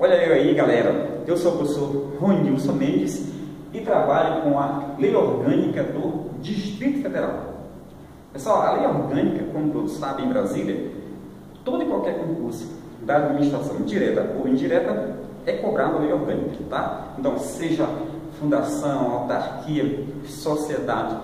Olha eu aí, galera. Eu sou o professor Ronilson Mendes e trabalho com a Lei Orgânica do Distrito Federal. Pessoal, a Lei Orgânica, como todos sabem em Brasília, todo e qualquer concurso da administração direta ou indireta é cobrado a Lei Orgânica, tá? Então, seja fundação, autarquia, sociedade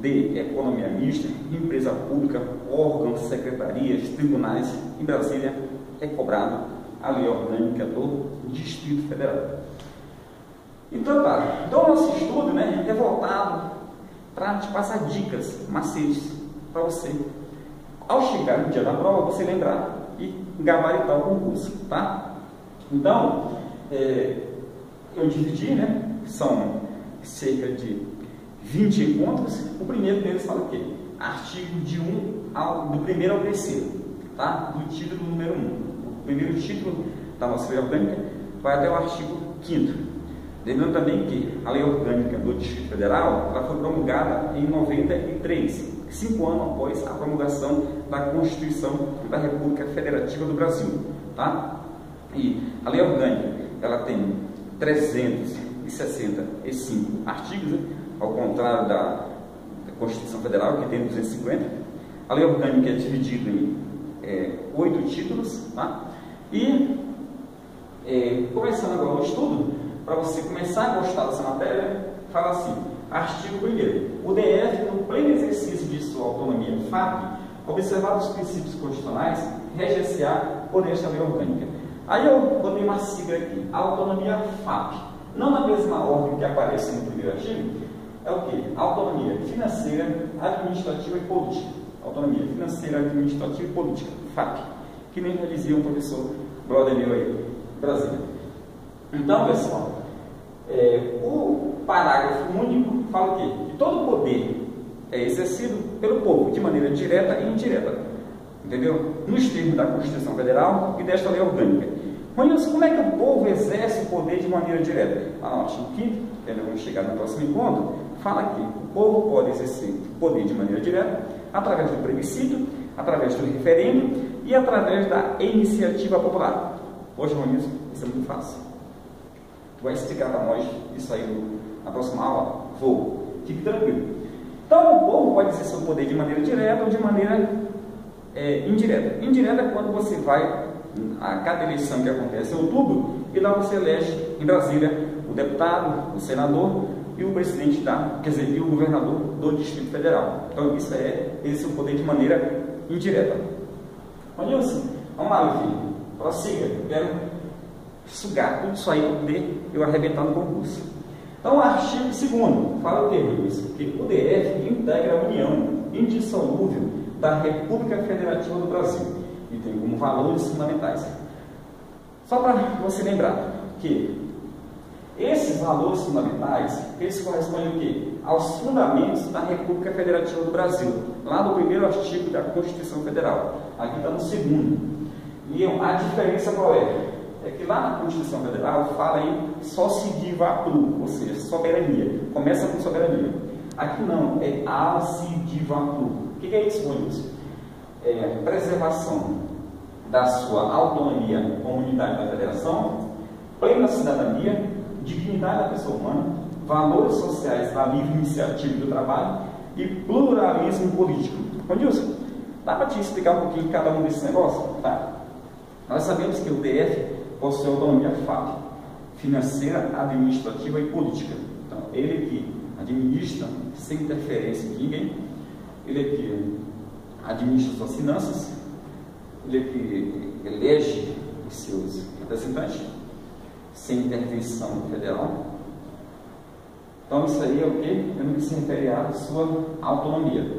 de economia mista, empresa pública, órgãos, secretarias, tribunais, em Brasília é cobrado a lei orgânica do Distrito Federal. Então tá, então nosso estudo né, é voltado para te passar dicas, macetes para você. Ao chegar no dia da prova, você lembrar e gabaritar o concurso, tá? Então, é, eu dividi, né? São cerca de 20 encontros. O primeiro deles fala o quê? Artigo de 1 ao, do primeiro ao terceiro, tá? Do título número 1 primeiro título da nossa lei orgânica vai até o artigo 5 Lembrando também que a lei orgânica do Distrito Federal ela foi promulgada em 93, cinco anos após a promulgação da Constituição da República Federativa do Brasil. Tá? E a lei orgânica ela tem 365 artigos, né? ao contrário da, Constituição Federal, que tem 250. A lei orgânica é dividida em é, oito títulos, tá? E, é, começando agora o estudo, para você começar a gostar dessa matéria, fala assim, artigo 1 o DF, no pleno exercício de sua autonomia FAP, observados os princípios constitucionais, regenciar por esta lei orgânica. Aí eu botei uma sigla aqui, autonomia FAP. Não na mesma ordem que aparece no primeiro artigo, é o que? Autonomia financeira, administrativa e política. Autonomia financeira, administrativa e política, FAP que nem dizia um professor brother meu aí, Brasília. Então, pessoal, é, o parágrafo único fala o quê? Que todo poder é exercido pelo povo, de maneira direta e indireta. Entendeu? Nos termos da Constituição Federal e desta lei orgânica. Mas como é que o povo exerce o poder de maneira direta? Ah, artigo 5 que nós vamos chegar no próximo encontro, fala que o povo pode exercer o poder de maneira direta através do plebiscito, através do referendo e através da iniciativa popular. Hoje, Roniz, isso é muito fácil. Tu vai explicar para nós isso aí na próxima aula? Vou. Fique tranquilo. Então, o povo pode exercer o poder de maneira direta ou de maneira é, indireta. Indireta é quando você vai a cada eleição que acontece em outubro e lá você elege em Brasília o deputado, o senador e o presidente da, quer dizer, e o governador do Distrito Federal. Então isso é esse é o poder de maneira indireta. Nilson, vamos lá, meu filho, prossiga, eu quero sugar tudo isso aí para poder eu arrebentar no concurso. Então, o artigo 2 fala o que, isso? Que o DF integra a União indissolúvel da República Federativa do Brasil e tem como valores fundamentais. Só para você lembrar que esses valores fundamentais, eles correspondem o quê? aos fundamentos da República Federativa do Brasil, lá no primeiro artigo da Constituição Federal. Aqui está no segundo. E a diferença qual é? É que lá na Constituição Federal fala em só se vapru, ou seja, soberania. Começa com soberania. Aqui não, é a se vapru. O que é isso, Wilson? É preservação da sua autonomia comunitária da federação, plena cidadania, dignidade da pessoa humana, valores sociais da livre iniciativa do trabalho e pluralismo político. Condilson, dá para te explicar um pouquinho cada um desses negócios? Tá. Nós sabemos que o DF possui autonomia FAP, financeira, administrativa e política. Então, ele que administra sem interferência de ninguém, ele é que administra suas finanças, ele é que elege os seus representantes sem intervenção federal, então isso aí é o que? Eu não que se à sua autonomia.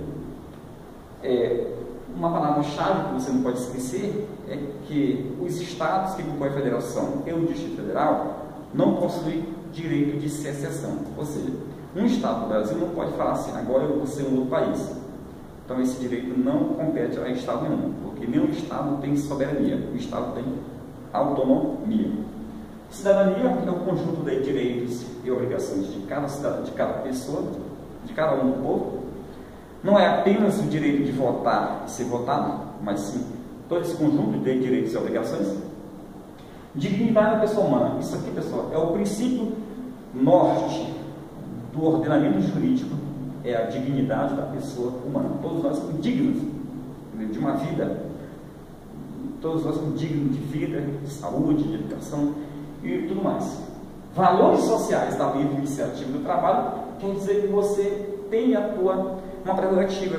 É, uma palavra-chave que você não pode esquecer é que os estados que compõem a federação e o Distrito Federal não possuem direito de secessão. Ou seja, um estado do Brasil não pode falar assim, agora eu vou ser um outro país. Então esse direito não compete a estado nenhum, porque nenhum estado tem soberania, o estado tem autonomia. Cidadania é o conjunto de direitos e obrigações de cada cidadão, de cada pessoa, de cada um do povo. Não é apenas o direito de votar e ser votado, mas sim todo esse conjunto de direitos e obrigações. Dignidade da pessoa humana. Isso aqui, pessoal, é o princípio norte do ordenamento jurídico, é a dignidade da pessoa humana. Todos nós somos dignos de uma vida, todos nós somos dignos de vida, de saúde, de educação e tudo mais. Valores sociais da livre iniciativa do trabalho quer dizer que você tem a tua, uma prerrogativa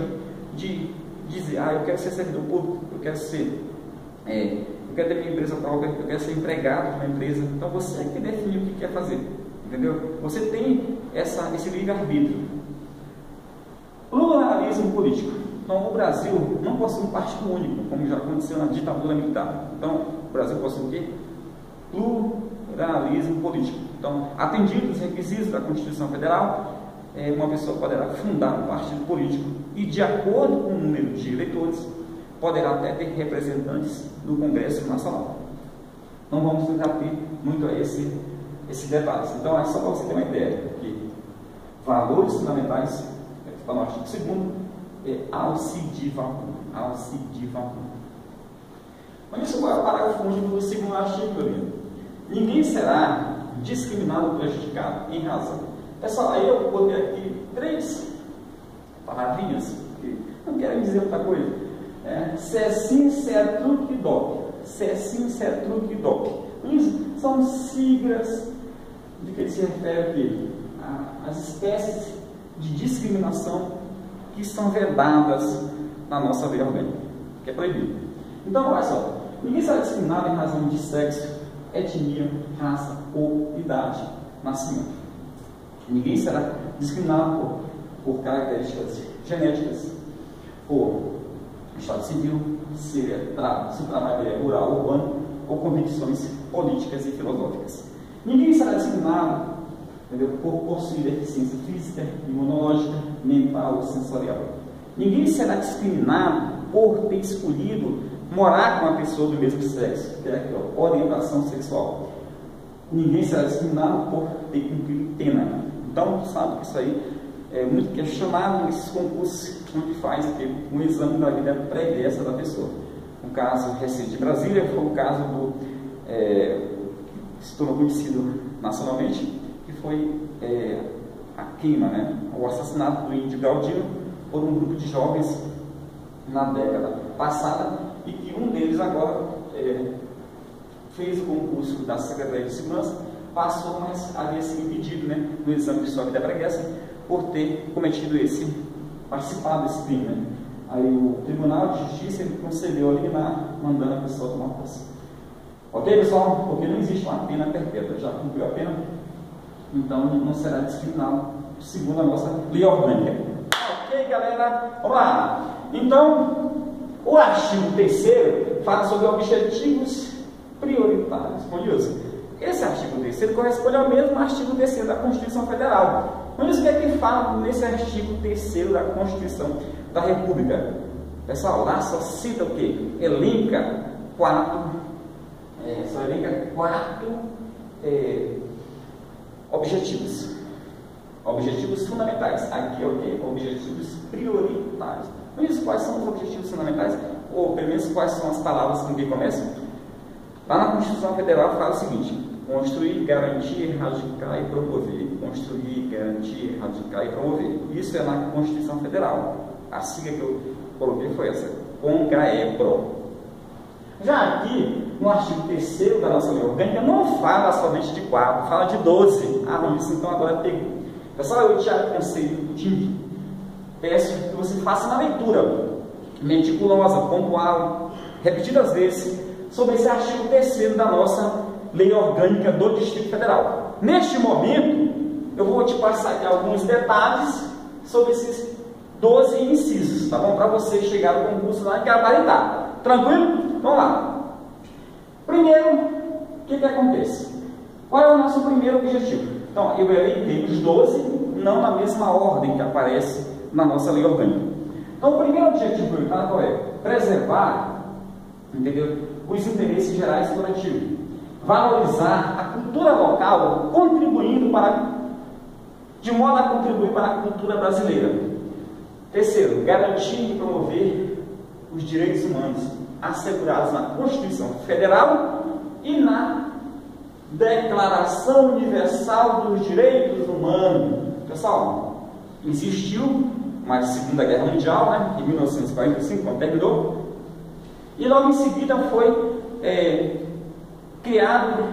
de dizer, ah, eu quero ser servidor público, eu quero ser, é, eu quero ter minha empresa própria, eu quero ser empregado de uma empresa. Então você é que define o que quer fazer, entendeu? Você tem essa, esse livre-arbítrio. Pluralismo político. Então o Brasil não possui um partido único, como já aconteceu na ditadura militar. Então o Brasil possui o quê? Pluralismo político. Então, atendidos os requisitos da Constituição Federal, é, uma pessoa poderá fundar um partido político e, de acordo com o número de eleitores, poderá até ter representantes no Congresso Nacional. Não vamos nos ater muito a esse, esses detalhes. Então, é só para você ter uma ideia que valores fundamentais, está no artigo 2 é Alcidivaldo. Alcidivaldo. Mas isso vai o parágrafo do segundo artigo, meu Ninguém será discriminado ou prejudicado em razão Pessoal, aí eu botei aqui três palavrinhas que não querem dizer outra coisa. É, Cecim, Cetruc e DOC. Cecim, Cetruc e DOC. Isso são siglas de que ele se refere aqui. As espécies de discriminação que são vedadas na nossa lei orgânica, que é proibido. Então, olha só, ninguém será discriminado em razão de sexo, etnia, raça ou idade, nascimento. Ninguém será discriminado por, por características genéticas, por estado civil, se, tra se trabalho é rural, urbano, ou convicções políticas e filosóficas. Ninguém será discriminado entendeu, por possuir deficiência física, imunológica, mental ou sensorial. Ninguém será discriminado por ter escolhido morar com uma pessoa do mesmo sexo, que é aqui, ó, orientação sexual. Ninguém será discriminado por ter cumprido pena. Então, sabe que isso aí é muito questionado nesses concursos onde faz um exame da vida pregressa da pessoa. Um caso recente de Brasília foi o caso do é, que se tornou conhecido nacionalmente, que foi é, a queima, né, o assassinato do índio Galdino por um grupo de jovens na década passada e que um deles agora é, fez o concurso da Secretaria de Segurança passou, mas havia sido impedido né, no exame de sua vida pregressa por ter cometido esse, participado desse crime. Né? Aí o Tribunal de Justiça concedeu a liminar, mandando a pessoa tomar posse. Ok, pessoal? Porque não existe uma pena perpétua, já cumpriu a pena, então não será discriminado, segundo a nossa lei orgânica. Ok, galera? Vamos lá. Então, o artigo 3 fala sobre objetivos prioritários. Conheço? Esse artigo 3 corresponde ao mesmo artigo 3 da Constituição Federal. Mas o que é que fala nesse artigo 3 da Constituição da República? Pessoal, lá só cita o quê? Elenca quatro, é, só elenca quatro é, objetivos. Objetivos fundamentais. Aqui é o quê? Objetivos prioritários. Mas quais são os objetivos fundamentais? Ou pelo menos quais são as palavras com que começam? Lá na Constituição Federal fala o seguinte: Construir, garantir, erradicar e promover. Construir, garantir, erradicar e promover. Isso é na Constituição Federal. A sigla que eu coloquei foi essa, CONGAEPRO. Já aqui, no artigo 3 da nossa lei orgânica, não fala somente de 4, fala de 12. Ah, isso então agora pegou. Pessoal, eu te aconselho, te peço que você faça uma leitura meticulosa, pontual, repetidas vezes, sobre esse artigo 3 da nossa lei orgânica do Distrito Federal. Neste momento, eu vou te passar alguns detalhes sobre esses 12 incisos, tá bom? Para você chegar no concurso lá e gabaritar. Tranquilo? Vamos lá. Primeiro, o que, que acontece? Qual é o nosso primeiro objetivo? Então, eu elenquei os 12, não na mesma ordem que aparece na nossa lei orgânica. Então, o primeiro objetivo prioritário qual é? Preservar entendeu? os interesses gerais coletivos valorizar a cultura local, contribuindo para, de modo a contribuir para a cultura brasileira. Terceiro, garantir e promover os direitos humanos assegurados na Constituição Federal e na Declaração Universal dos Direitos Humanos. Pessoal, existiu uma Segunda Guerra Mundial, né, em 1945, quando terminou, e logo em seguida foi é, criado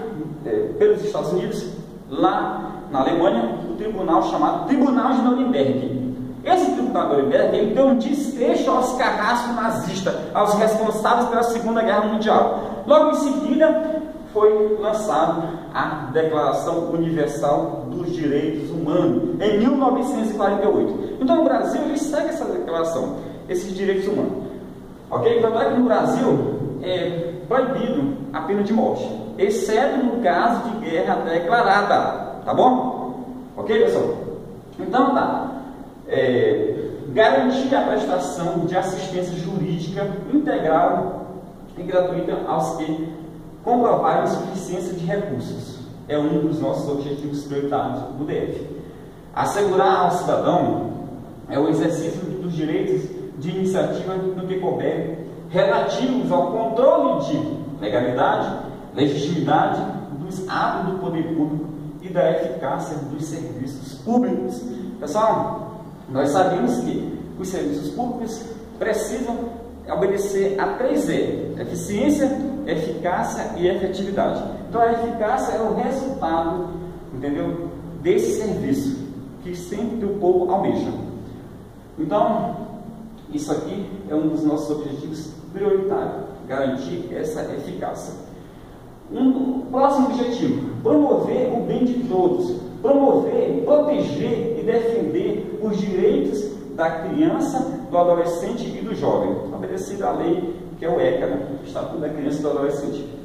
é, pelos Estados Unidos, lá na Alemanha, o tribunal chamado Tribunal de Nuremberg. Esse tribunal de Nuremberg ele deu um desfecho aos carrascos nazistas, aos responsáveis pela Segunda Guerra Mundial. Logo em seguida, foi lançado a Declaração Universal dos Direitos Humanos, em 1948. Então, o Brasil ele segue essa declaração, esses direitos humanos. Ok? Então, é que no Brasil é proibido a pena de morte, exceto no caso de guerra declarada. Tá bom? Ok, pessoal? Então, tá. É, garantir a prestação de assistência jurídica integral e gratuita aos que comprovar a insuficiência de recursos. É um dos nossos objetivos prioritários do DF. Assegurar ao cidadão é o exercício dos direitos de iniciativa no que couber relativos ao controle de legalidade, legitimidade dos atos do poder público e da eficácia dos serviços públicos. Pessoal, nós sabemos que os serviços públicos precisam obedecer a três E: eficiência, eficácia e efetividade. Então, a eficácia é o resultado, entendeu, desse serviço que sempre o povo almeja. Então, isso aqui é um dos nossos objetivos prioritários, garantir essa eficácia. Um próximo objetivo: promover o bem de todos, promover, proteger e defender os direitos da criança, do adolescente e do jovem, obedecido à lei que é o ECA, né? Estatuto da Criança e do Adolescente.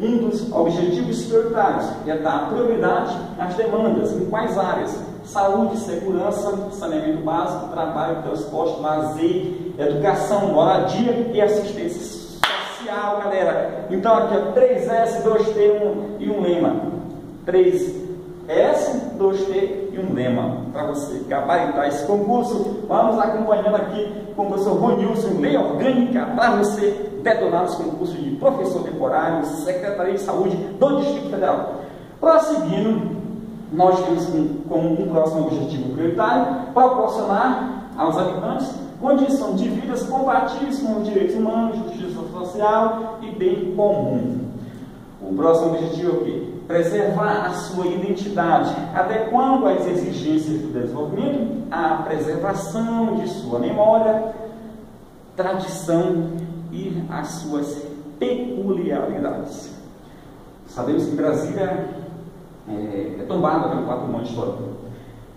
Um dos objetivos prioritários é dar prioridade às demandas. Em quais áreas? Saúde, segurança, saneamento básico, trabalho, transporte, lazer, educação, moradia e assistência social, galera. Então aqui, ó, 3S, 2T 1 e um lema. 3S, 2T e um lema para você gabaritar esse concurso. Vamos acompanhando aqui com o professor Ronilson, Lei Orgânica, para você detonar os concursos de professor temporário, Secretaria de Saúde do Distrito Federal. Prosseguindo, nós temos como um próximo objetivo prioritário proporcionar aos habitantes condições de vidas compatíveis com os direitos humanos, justiça social e bem comum. O próximo objetivo é o quê? preservar a sua identidade, adequando às exigências do desenvolvimento a preservação de sua memória, tradição e as suas peculiaridades. Sabemos que Brasília é, é tombada pelo patrimônio histórico.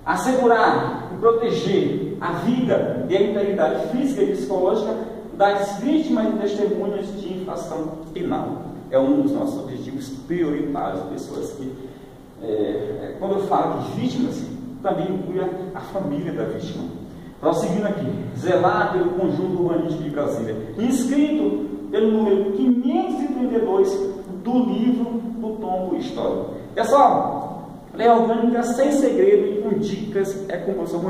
Assegurar e proteger a vida e a integridade física e psicológica das vítimas e testemunhas de infração penal é um dos nossos objetivos prioritários, pessoas que, é, é, quando eu falo de vítimas, também inclui a, a família da vítima. Prosseguindo aqui, zelar pelo conjunto urbanístico de Brasília, inscrito pelo número 532 do livro do tombo histórico. Pessoal, lei orgânica sem segredo e com dicas é com o professor.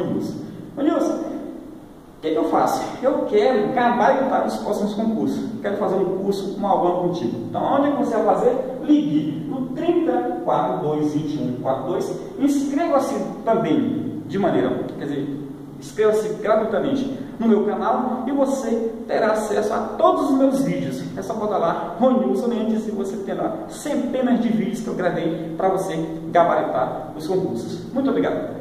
Ronilson, o que, que, eu faço? Eu quero gabaritar nos próximos concursos. Quero fazer um curso com uma contigo. Então, onde você vai fazer? Ligue no 30422142. Inscreva-se também de maneira, quer dizer, inscreva-se gratuitamente no meu canal e você terá acesso a todos os meus vídeos. É só botar lá Ronilson Mendes e você terá centenas de vídeos que eu gravei para você gabaritar os concursos. Muito obrigado.